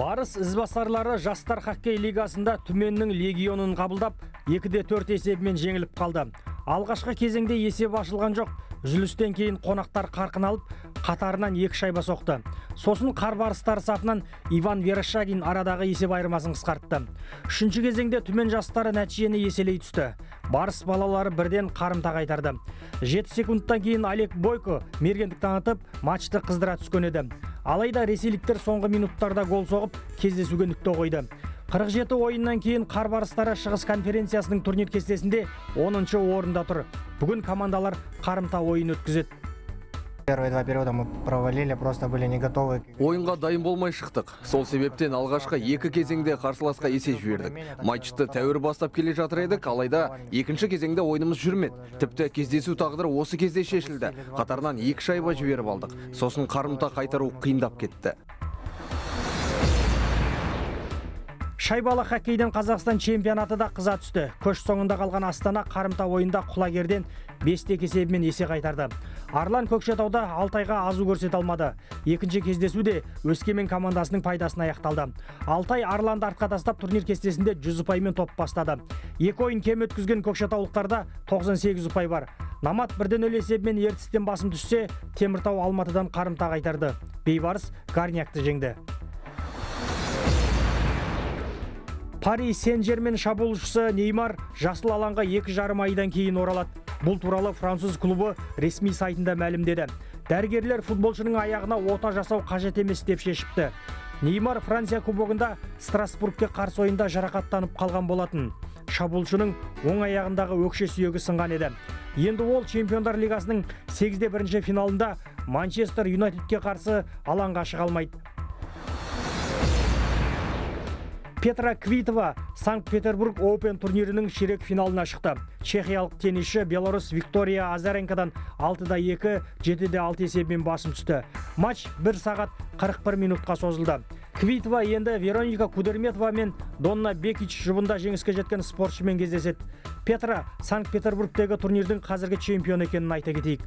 барыс ізбасарлары жастар хоккей лигасында түменнің легионын қабылдап 2-де 4 есебімен жеңіліп қалды. Алғашқы кезеңде есеп ашылған жоқ. Үзілістен кейін қонақтар қарқын алып қатарынан екі шайба соқты. Сосын қарбарыстар сапынан иван верещагин арадағы есеп айырмасын қысқартты. Үшінші кезеңде түмен жастары нәтижені еселей түсті. Барыс балалары бірден қарымта қайтарды жеті секундтан кейін олег бойко мергендік танытып матчты қыздыра түскен еді. Алайда ресейліктер соңғы минуттарда гол соғып кездесуге нүкте қойды. 47 ойыннан кейін қарбарыстары шығыс конференциясының турнир кестесінде 10 орында тұр. Бүгін командалар қарымта ойын өткізеді. Первые два периода мы провалили, просто были не готовы. ойынға дайын болмай шықтық. Сол себептен алғашқы екі кезеңде қарсыласқа есе жібердік. Матчты тәуір бастап келе жатыр едік алайда екінші кезеңде ойынымыз жүрмеді. Тіпті кездесу тағдыры осы кезде шешілді. Қатарынан екі шайба жіберіп алдық. Сосын қарымта қайтару қиындап кетті. Шайбалы хоккейден қазақстан чемпионаты да қыза түсті. Көш соңында қалған астана қарымта ойында құлагерден бестек есебімен есе қайтарды. Арлан көкшетауда алтайға азу көрсете алмады. Екінші кездесуде өскемен командасының пайдасына аяқталды. Алтай арланды артқа тастап турнир кестесінде 100 ұпаймен топ бастады. Екі ойын кем өткізген көкшетаулықтарда 98 ұпай бар. Намат бірден нөл есебімен ертістен басым түссе теміртау алматыдан қарымта қайтарды. Бейбарыс гарнякты жеңді. Пари сен жермен шабуылшысы Неймар жасыл алаңға екі жарым айдан кейін оралады. Бұл туралы француз клубы ресми сайтында мәлімдеді. Дәрігерлер футболшының аяғына ота жасау қажет емес деп шешіпті. Неймар Франция кубогында Страсбургке қарсы ойында жарақаттанып қалған болатын. Шабуылшының оң аяғындағы өкше сүйегі сынған еді. Енді ол Чемпиондар лигасының 8-де бірінші финалында Манчестер Юнайтедке қарсы алаңға шыға алмайды. Петра Квитова Санкт-Петербург Open турнирінің ширек финалына шықты. Чехиялық теннисші Белорус Виктория Азаренкадан 6-да 2, 7-де 6 есебімен басым түсті. Матч 1 сағат 41 минутқа созылды. Квитова енді Вероника Кудерметова мен Донна Бекич жұбында жеңіске жеткен спортшымен кездеседі. Петра Санкт-Петербургтегі турнирдің қазіргі чемпионы екенін айта кетейік.